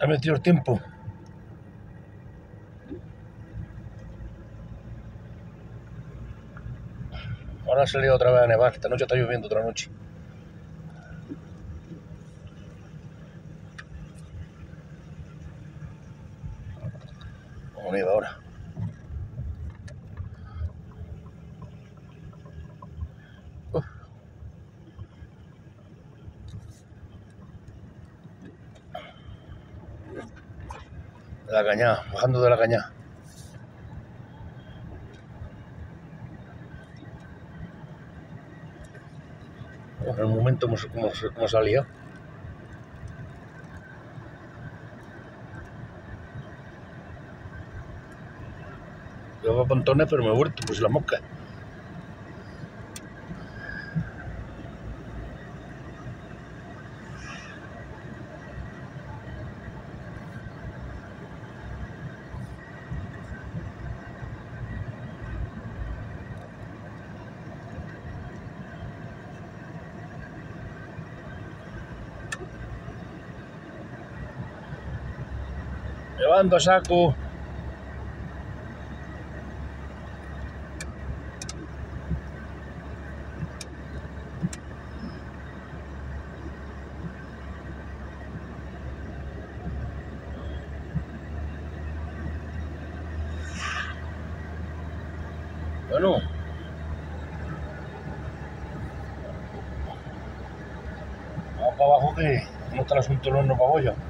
Ha metido el tiempo. Ahora ha salido otra vez a nevar. Esta noche está lloviendo otra noche. Como nieva ahora. La cañada, bajando de la cañada. En el momento hemos, hemos, hemos salido. Yo a pontones, pero me he vuelto, pues la mosca. Llevando saco. Bueno. Vamos para abajo que no está el asunto del horno para bollo.